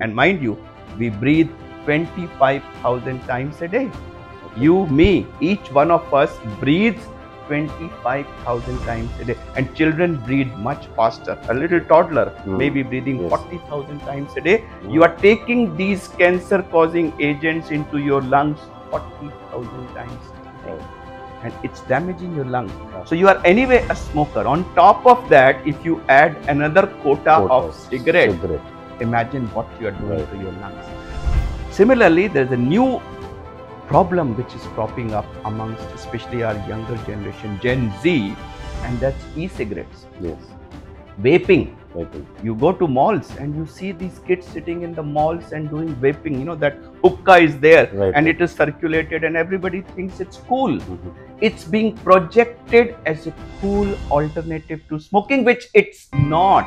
And mind you, we breathe 25,000 times a day. You, me, each one of us breathes 25,000 times a day. And children breathe much faster. A little toddler Mm. may be breathing Yes. 40,000 times a day. You are taking these cancer causing agents into your lungs 40,000 times a day. And it's damaging your lungs. So you are anyway a smoker. On top of that, if you add another quota of Quotas, cigarette, cigarette. Imagine what you are doing Right. to your lungs. Similarly, there's a new problem which is cropping up amongst especially our younger generation, Gen Z, and that's e-cigarettes. Yes. Vaping. Vaping. You go to malls and you see these kids sitting in the malls and doing vaping. You know that hookah is there Right. and it is circulated and everybody thinks it's cool. Mhm. It's being projected as a cool alternative to smoking, which it's not.